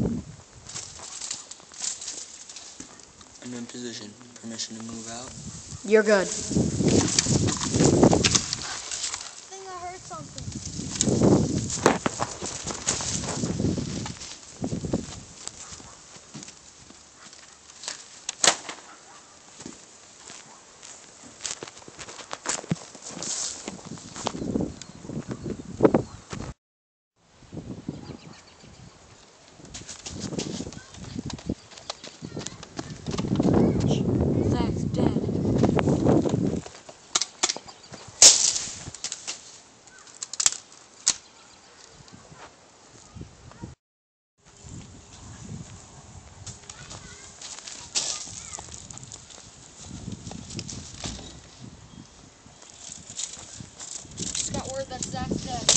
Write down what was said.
I'm in position. Permission to move out? You're good. word that Zach said.